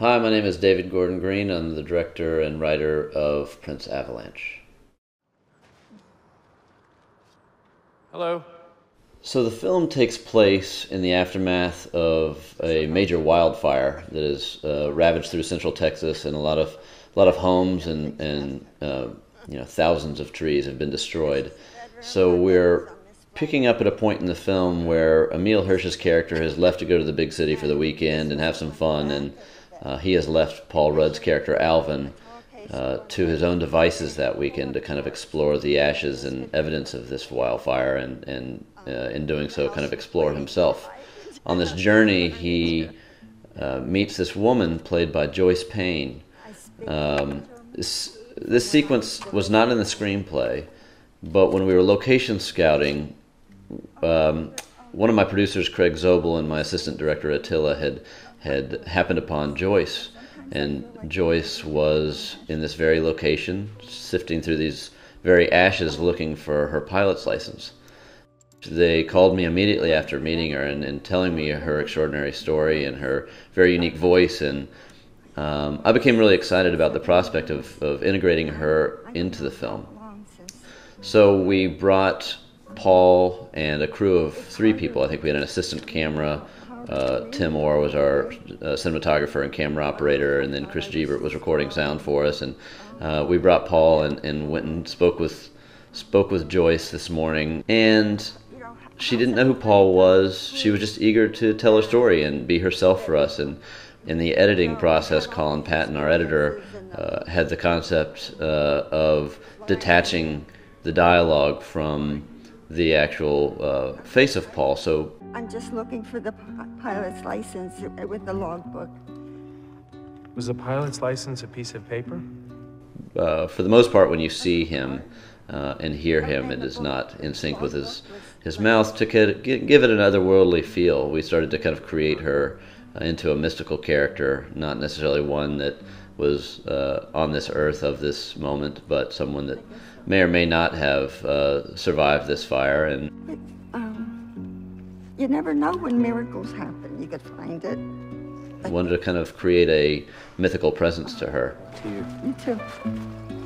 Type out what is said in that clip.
Hi, my name is David Gordon Green. I'm the director and writer of Prince Avalanche. Hello. So the film takes place in the aftermath of a major wildfire that has uh, ravaged through central Texas, and a lot of a lot of homes and and uh, you know thousands of trees have been destroyed. So we're picking up at a point in the film where Emile Hirsch's character has left to go to the big city for the weekend and have some fun, and uh, he has left Paul Rudd's character Alvin uh, to his own devices that weekend to kind of explore the ashes and evidence of this wildfire, and and uh, in doing so, kind of explore himself. On this journey, he uh, meets this woman played by Joyce Payne. Um, this, this sequence was not in the screenplay, but when we were location scouting, um, one of my producers, Craig Zobel, and my assistant director Attila had had happened upon Joyce, and Joyce was in this very location, sifting through these very ashes, looking for her pilot's license. They called me immediately after meeting her and, and telling me her extraordinary story and her very unique voice, and um, I became really excited about the prospect of, of integrating her into the film. So we brought Paul and a crew of three people. I think we had an assistant camera uh, Tim Orr was our uh, cinematographer and camera operator, and then Chris Gebert was recording sound for us. And uh, we brought Paul and, and went and spoke with spoke with Joyce this morning, and she didn't know who Paul was. She was just eager to tell her story and be herself for us. And in the editing process, Colin Patton, our editor, uh, had the concept uh, of detaching the dialogue from the actual uh, face of Paul. So I'm just looking for the pilot's license with the logbook. Was the pilot's license a piece of paper? Uh, for the most part, when you see him uh, and hear him, it is not in sync with his his mouth. To give it an otherworldly feel, we started to kind of create her uh, into a mystical character, not necessarily one that was uh, on this earth of this moment, but someone that may or may not have uh, survived this fire and you never know when miracles happen. You could find it. I Wanted to kind of create a mythical presence to her. To you. You too.